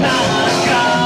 Not a